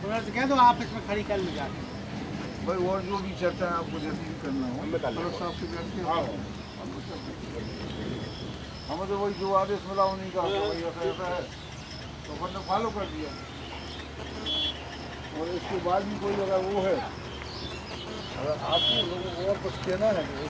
कह दो आप इसमें खड़ी कर ले जाकर भाई और जो भी चर्चा है आपको जैसे भी करना हो। हमें तो वही जो आदेश मिला उन्हीं का वही ऐसा ऐसा है। तो फिर ने फॉलो कर दिया। और इसके बाद भी कोई अगर वो है अगर आपको लोगों को और कुछ कहना है